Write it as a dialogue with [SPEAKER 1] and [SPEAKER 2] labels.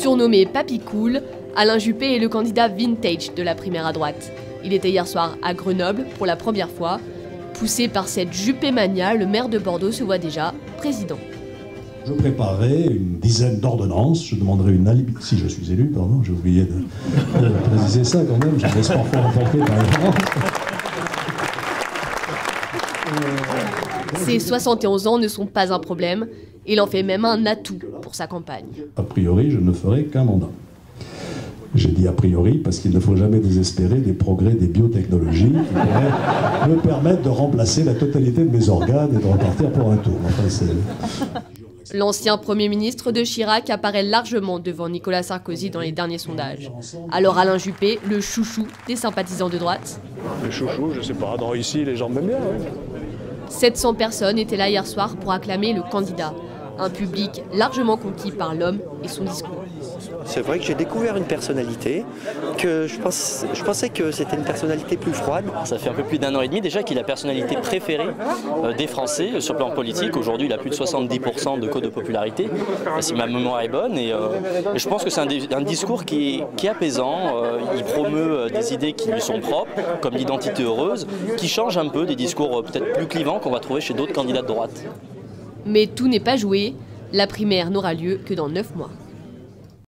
[SPEAKER 1] Surnommé Papy Cool, Alain Juppé est le candidat vintage de la primaire à droite. Il était hier soir à Grenoble pour la première fois. Poussé par cette Juppé mania, le maire de Bordeaux se voit déjà président.
[SPEAKER 2] Je préparerai une dizaine d'ordonnances. Je demanderai une alibi. Si je suis élu, pardon, j'ai oublié de, de préciser ça quand même. Je me laisse parfois emporter par les
[SPEAKER 1] Ses 71 ans ne sont pas un problème. Il en fait même un atout pour sa campagne.
[SPEAKER 2] A priori, je ne ferai qu'un mandat. J'ai dit a priori parce qu'il ne faut jamais désespérer des progrès des biotechnologies qui pourraient me permettre de remplacer la totalité de mes organes et de repartir pour un tour. Enfin,
[SPEAKER 1] L'ancien Premier ministre de Chirac apparaît largement devant Nicolas Sarkozy dans les derniers sondages. Alors Alain Juppé, le chouchou des sympathisants de droite
[SPEAKER 3] Le chouchou, je sais pas, dans ici les gens m'aiment bien.
[SPEAKER 1] 700 personnes étaient là hier soir pour acclamer le candidat. Un public largement conquis par l'homme et son discours.
[SPEAKER 4] C'est vrai que j'ai découvert une personnalité que je, pense, je pensais que c'était une personnalité plus froide.
[SPEAKER 5] Ça fait un peu plus d'un an et demi déjà qu'il est la personnalité préférée euh, des Français sur le plan politique. Aujourd'hui, il a plus de 70% de code de popularité, si ma mémoire est bonne. Et, euh, je pense que c'est un, discours qui est, apaisant. Euh, il promeut des idées qui lui sont propres, comme l'identité heureuse, qui change un peu des discours peut-être plus clivants qu'on va trouver chez d'autres candidats de droite.
[SPEAKER 1] Mais tout n'est pas joué. La primaire n'aura lieu que dans 9 mois.